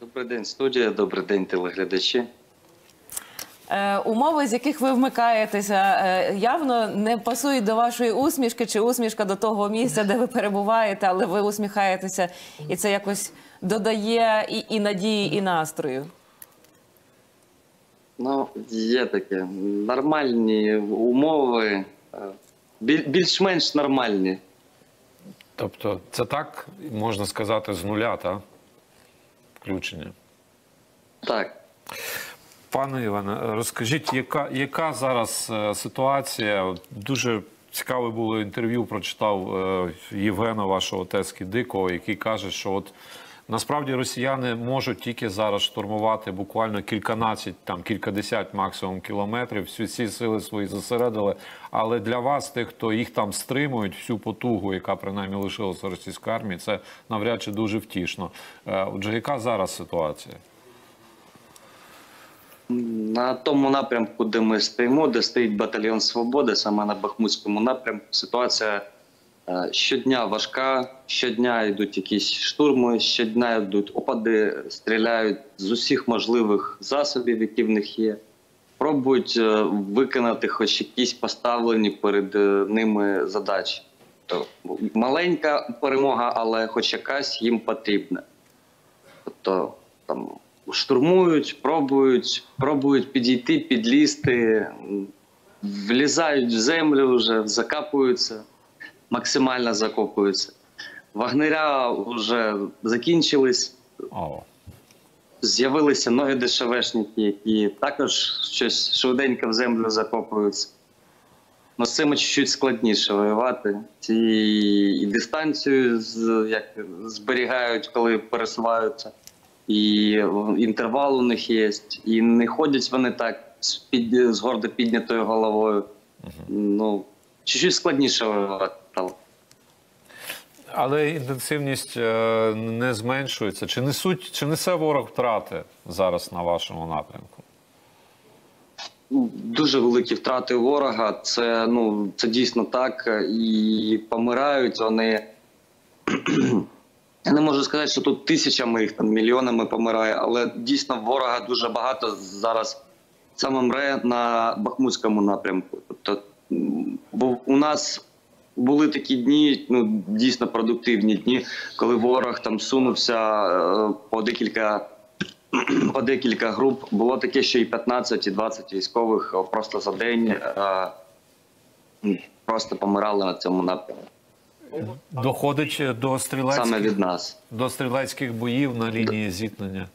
Добрий день, студія, добрий день, телеглядачі. Е, умови, з яких ви вмикаєтеся, е, явно не пасують до вашої усмішки чи усмішка до того місця, де ви перебуваєте, але ви усміхаєтеся, і це якось додає і, і надії, і настрою. Ну, є таке. Нормальні умови, е, більш-менш нормальні. Тобто, це так можна сказати з нуля, та? Включення. Так. Пане Іване, розкажіть, яка, яка зараз е, ситуація? Дуже цікаве було інтерв'ю, прочитав е, Євгена, вашого Тески Дикого, який каже, що от насправді росіяни можуть тільки зараз штурмувати буквально кільканадцять, там кількадесят максимум кілометрів. Всі, всі сили свої зосередили. Але для вас, тих, хто їх там стримують, всю потугу, яка принаймні лишилася російської армії, це навряд чи дуже втішно. Е, Отже, яка зараз ситуація? На тому напрямку, де ми стоїмо, де стоїть батальйон Свободи, саме на Бахмутському напрямку, ситуація щодня важка, щодня йдуть якісь штурми, щодня йдуть опади, стріляють з усіх можливих засобів, які в них є. Пробують е, виконати хоч якісь поставлені перед е, ними задачі. Тобто маленька перемога, але хоч якась їм потрібна. Тобто там штурмують, пробують, пробують підійти, підлізти, влізають в землю вже, закапуються, максимально закопуються. Вагнеря вже закінчились, О. з'явилися нові дешевешники, які також щось швиденько в землю закопуються. Ну, з цим чуть-чуть складніше воювати. Ці і дистанцію з, як, зберігають, коли пересуваються, і інтервал у них є, і не ходять вони так з, під, з гордо піднятою головою. Ну, чуть-чуть складніше воювати стало. Але інтенсивність е, не зменшується. Чи несуть, чи несе ворог втрати зараз на вашому напрямку? Дуже великі втрати ворога. Це ну це дійсно так. І помирають вони. Я не можу сказати, що тут тисячами їх там мільйонами помирає, але дійсно ворога дуже багато зараз саме мре на Бахмутському напрямку. Тобто, бо у нас були такі дні, ну дійсно продуктивні дні, коли ворог там сунувся е, по декілька по декілька груп. Було таке, що і 15, і 20 військових просто за день е, просто помирали на цьому напрямку. Доходить до Саме стрілецьких, від нас. до стрілецьких боїв на лінії зіткнення.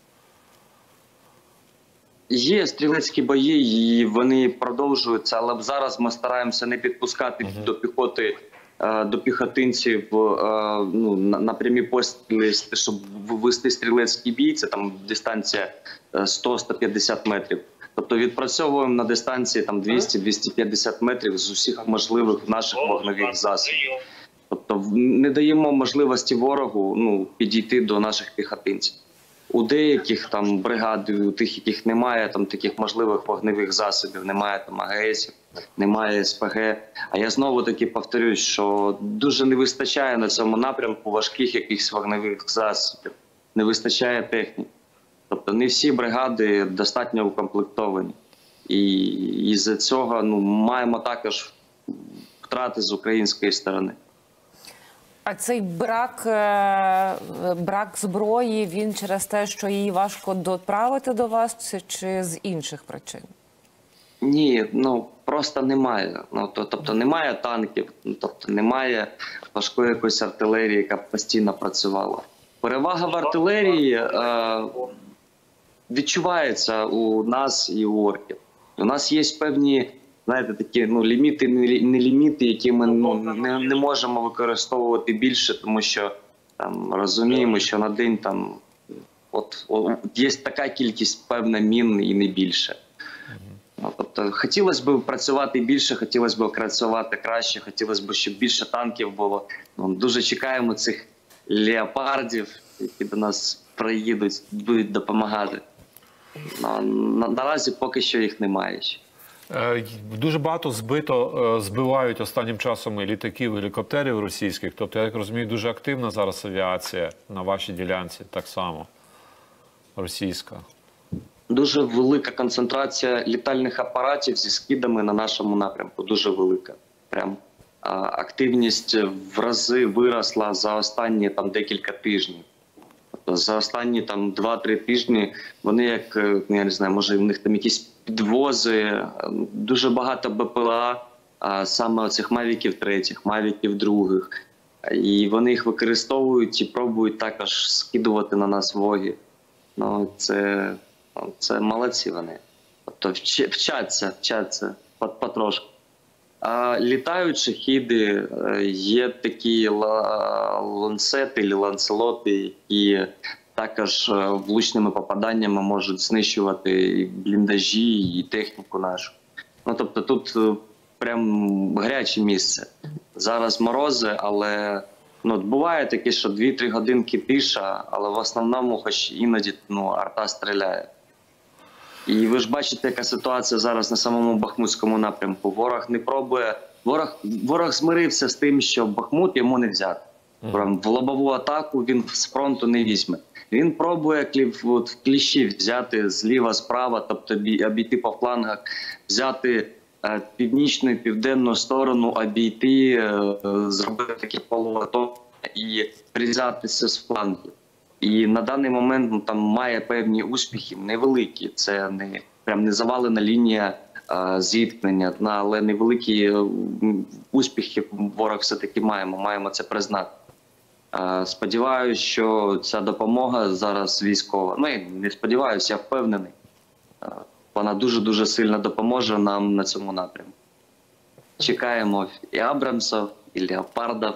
Є стрілецькі бої, і вони продовжуються, але зараз ми стараємося не підпускати до піхоти. Е, До піхотинців е, ну, на, прямі постріли, щоб ввести стрілецький бій, це там дистанція е, 100-150 метрів. Тобто відпрацьовуємо на дистанції там 200-250 метрів з усіх можливих наших вогневих засобів. Тобто не даємо можливості ворогу ну, підійти до наших піхотинців. У деяких там бригад, у тих, яких немає там таких можливих вогневих засобів, немає там АГСів, немає СПГ. А я знову таки повторюсь, що дуже не вистачає на цьому напрямку важких якихось вогневих засобів, не вистачає техніки. Тобто не всі бригади достатньо укомплектовані. І із-за цього ну, маємо також втрати з української сторони. А цей брак, е, брак зброї, він через те, що її важко доправити до вас, чи з інших причин? Ні, ну просто немає. Ну то, тобто немає танків, ну, тобто немає важкої якоїсь артилерії, яка б постійно працювала. Перевага в артилерії е, відчувається у нас і у орків. У нас є певні, знаєте, такі ну ліміти, не ліміти, які ми ну, не, не можемо використовувати більше, тому що там розуміємо, що на день там от, о, є така кількість певна мін і не більше. Ну, тобто хотілося б працювати більше, хотілося б працювати краще, хотілося б, щоб більше танків було. Ну, дуже чекаємо цих леопардів, які до нас приїдуть, будуть допомагати. Ну, на, наразі поки що їх немає. ще. Е, Дуже багато збито е, збивають останнім часом і літаків, і гелікоптерів російських. Тобто, я так розумію, дуже активна зараз авіація на вашій ділянці так само. російська? Дуже велика концентрація літальних апаратів зі скидами на нашому напрямку. Дуже велика. Прям а, активність в рази виросла за останні там декілька тижнів. Тобто за останні там 2-3 тижні вони як е, ну, я не знаю, може в них там якісь підвози, е, дуже багато БПЛА, а саме оцих мавіків третіх, мавіків других. І вони їх використовують і пробують також скидувати на нас воги. Ну, це, це молодці вони. Тобто вчаться, вчаться потрошку. А літаючі хіди е, є такі ланцети ланцелоти, які також е, влучними попаданнями можуть знищувати і бліндажі, і техніку нашу. Ну тобто тут е, прям гаряче місце. Зараз морози, але ну, буває таке, що 2-3 годинки тиша, але в основному, хоч іноді ну, арта стріляє. І ви ж бачите, яка ситуація зараз на самому Бахмутському напрямку. Ворог не пробує. Ворог, ворог змирився з тим, що Бахмут йому не взяти. Прям в лобову атаку він з фронту не візьме. Він пробує клів, от, в кліщі взяти зліва, справа, тобто обійти по флангах, взяти е, північну і південну сторону, обійти, е, е, зробити такі полуато і призятися з флангів. І на даний момент ну, там має певні успіхи, невеликі. Це не прям не завалена лінія е, зіткнення, але невеликі е, успіхи ворог все-таки маємо. Маємо це признати. Е, Сподіваюсь, що ця допомога зараз військова. Ну і не сподіваюся, я впевнений. Вона дуже дуже сильно допоможе нам на цьому напрямку. Чекаємо і Абрамсов, і Леопардов.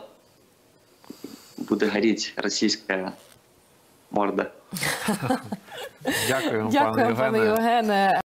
Буде горіти російська морда. Дякую, пане Євгене.